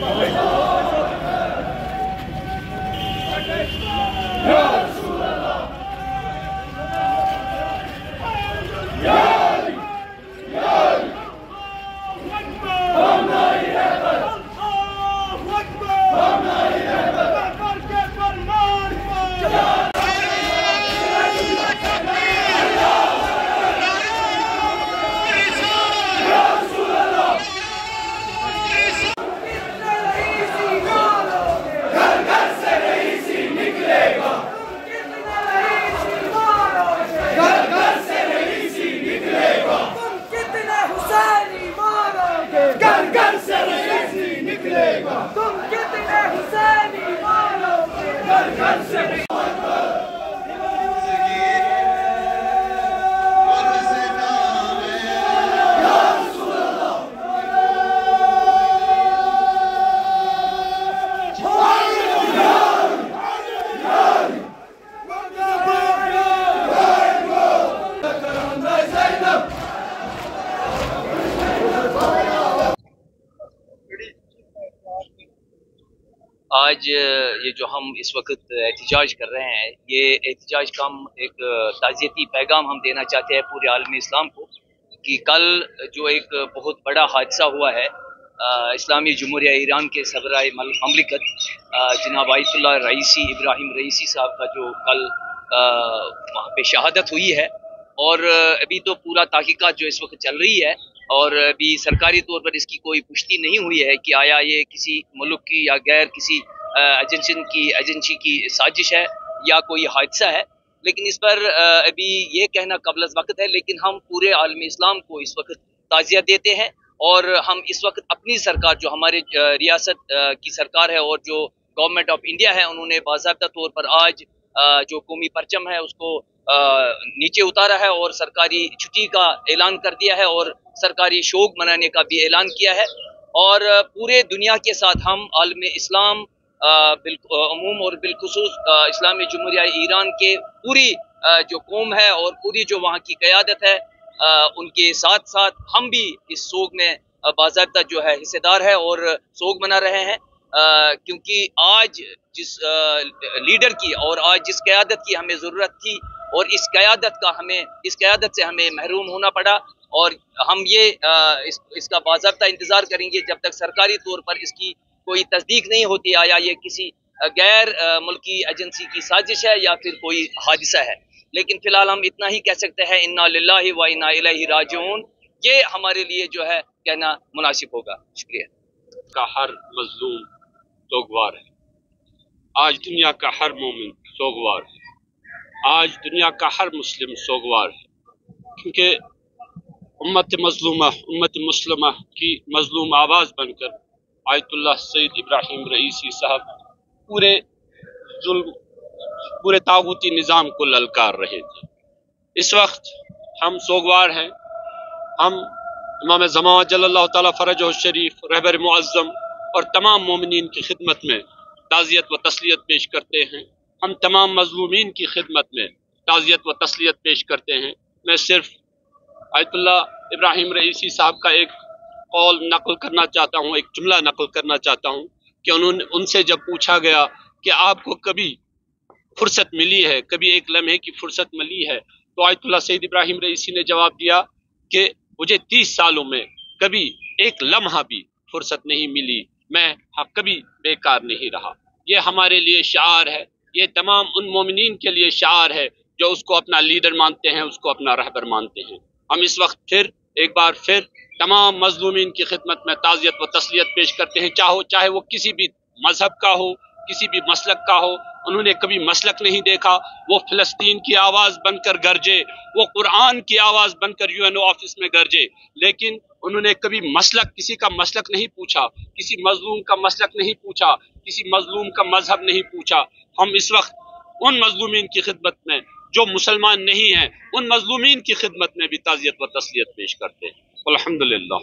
Thank you. Yes. آج یہ جو ہم اس وقت احتجاج کر رہے ہیں، یہ احتجاج کا ہم ایک تعزیتی پیغام ہم دینا چاہتے ہیں پورے عالم اسلام کو کہ کل جو ایک بہت بڑا حادثہ ہوا ہے اسلامی جمہوریہ ایران کے صدرائے مملکت جناب آیت اللہ رئیسی، ابراہیم رئیسی صاحب کا جو کل وہاں پہ شہادت ہوئی ہے اور ابھی تو پورا تحقیقات جو اس وقت چل رہی ہے اور ابھی سرکاری طور پر اس کی کوئی پشتی نہیں ہوئی ہے کہ آیا یہ کسی ملک کی یا غیر کسی ایجنسی کی ایجنسی کی سازش ہے یا کوئی حادثہ ہے۔ لیکن اس پر ابھی یہ کہنا قبل از وقت ہے، لیکن ہم پورے عالم اسلام کو اس وقت تعزیت دیتے ہیں اور ہم اس وقت اپنی سرکار، جو ہمارے ریاست کی سرکار ہے اور جو گورنمنٹ آف انڈیا ہے، انہوں نے باضابطہ طور پر آج جو قومی پرچم ہے، اس کو نیچے اتارا ہے اور سرکاری چھٹی کا اعلان کر دیا ہے اور سرکاری شوق منانے کا بھی اعلان کیا ہے اور پورے دنیا کے ساتھ ہم عالم اسلام عموم اور بالخصوص اسلامی جمہوریہ ایران کے پوری جو قوم ہے اور پوری جو وہاں کی قیادت ہے ان کے ساتھ ساتھ ہم بھی اس سوگ میں باضابطہ جو ہے حصے دار ہے اور سوگ منا رہے ہیں۔ کیونکہ آج جس لیڈر کی اور آج جس قیادت کی ہمیں ضرورت تھی اور اس قیادت کا ہمیں اس قیادت سے ہمیں محروم ہونا پڑا اور ہم یہ اس کا باضابطہ انتظار کریں گے جب تک سرکاری طور پر اس کی کوئی تصدیق نہیں ہوتی، آیا یہ کسی غیر ملکی ایجنسی کی سازش ہے یا پھر کوئی حادثہ ہے۔ لیکن فی الحال ہم اتنا ہی کہہ سکتے ہیں، انا للہ و انا الہ راجعون۔ یہ ہمارے لیے جو ہے کہنا مناسب ہوگا۔ شکریہ۔ کا ہر مظلوم سوگوار ہے۔ آج دنیا کا ہر مومن سوگوار ہے۔ آج دنیا کا ہر مسلم سوگوار ہے۔ کیونکہ امت مظلومہ، امت مسلمہ کی مظلوم آواز بن کر آیت اللہ سید ابراہیم رئیسی صاحب پورے ظلم، پورے تاغوتی نظام کو للکار رہے تھے۔ اس وقت ہم سوگوار ہیں۔ ہم امام زمان جل اللہ تعالیٰ فرج و شریف، رہبر معظم اور تمام مومنین کی خدمت میں تعزیت و تسلیت پیش کرتے ہیں۔ ہم تمام مظلومین کی خدمت میں تعزیت و تسلیت پیش کرتے ہیں۔ میں صرف آیت اللہ ابراہیم رئیسی صاحب کا ایک قول نقل کرنا چاہتا ہوں، ایک جملہ نقل کرنا چاہتا ہوں کہ انہوں نے ان سے جب پوچھا گیا کہ آپ کو کبھی فرصت ملی ہے، کبھی ایک لمحے کی فرصت ملی ہے، تو آیت اللہ سید ابراہیم رئیسی نے جواب دیا کہ مجھے تیس سالوں میں کبھی ایک لمحہ بھی فرصت نہیں ملی، میں کبھی بیکار نہیں رہا۔ یہ ہمارے لیے شعار ہے۔ یہ تمام ان مومنین کے لیے شعار ہے جو اس کو اپنا لیڈر مانتے ہیں، اس کو اپنا رہبر مانتے ہیں۔ ہم اس وقت پھر ایک بار پھر تمام مظلومین کی خدمت میں تعزیت و تسلیت پیش کرتے ہیں۔ چاہو، چاہے وہ کسی بھی مذہب کا ہو، کسی بھی مسلک کا ہو، انہوں نے کبھی مسلک نہیں دیکھا۔ وہ فلسطین کی آواز بن کر گرجے، وہ قرآن کی آواز بن کر یو این او آفس میں گرجے۔ لیکن انہوں نے کبھی مسلک، کسی کا مسلک نہیں پوچھا، کسی مظلوم کا مسلک نہیں پوچھا، کسی مظلوم کا مذہب نہیں پوچھا۔ ہم اس وقت ان مظلومین کی خدمت میں جو مسلمان نہیں ہیں، ان مظلومین کی خدمت میں بھی تعزیت و تسلیت پیش کرتے ہیں۔ الحمدللہ۔